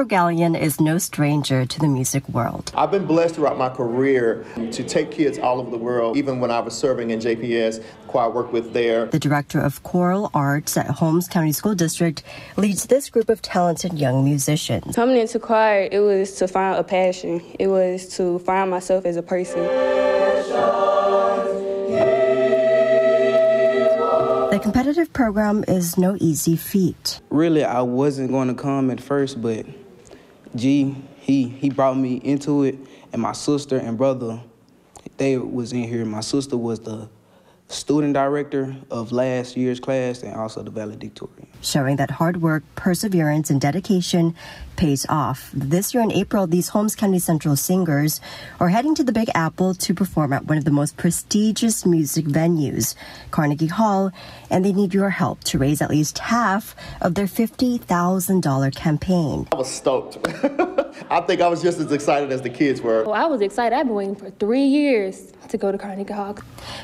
Pedro Gallion is no stranger to the music world. I've been blessed throughout my career to take kids all over the world. Even when I was serving in JPS, the choir I worked with there. The director of choral arts at Holmes County School District leads this group of talented young musicians. Coming into choir, it was to find a passion. It was to find myself as a person. The competitive program is no easy feat. Really, I wasn't going to come at first, but G, he he brought me into it, and my sister and brother, they was in here. My sister was the student director of last year's class and also the valedictorian. Showing that hard work, perseverance, and dedication pays off. This year in April, these Holmes County Central singers are heading to the Big Apple to perform at one of the most prestigious music venues, Carnegie Hall, and they need your help to raise at least half of their $50,000 campaign. I was stoked. I think I was just as excited as the kids were. Well, I was excited. I've been waiting for three years to go to Carnegie Hall.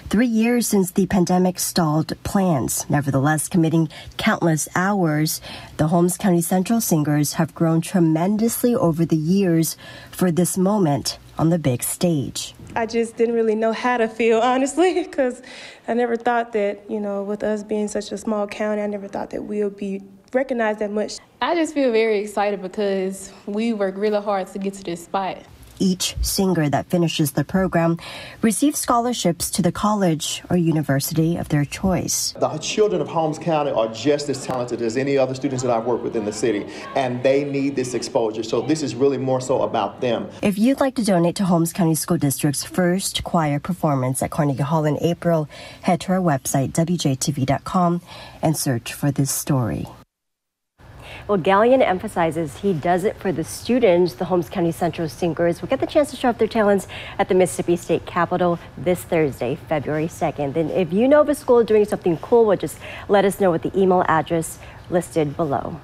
Three years since the pandemic stalled plans. Nevertheless, committing countless hours, the Holmes County Central Singers have grown tremendously over the years for this moment on the big stage. I just didn't really know how to feel, honestly, because I never thought that, you know, with us being such a small county, I never thought that we'll be recognized that much. I just feel very excited because we worked really hard to get to this spot. Each singer that finishes the program receives scholarships to the college or university of their choice. The children of Holmes County are just as talented as any other students that I've worked with in the city, and they need this exposure. So this is really more so about them. If you'd like to donate to Holmes County School District's first choir performance at Carnegie Hall in April, head to our website, wjtv.com, and search for this story. Well, Gallion emphasizes he does it for the students. The Holmes County Central Singers will get the chance to show off their talents at the Mississippi State Capitol this Thursday, February 2nd. And if you know of a school doing something cool, well, just let us know with the email address listed below.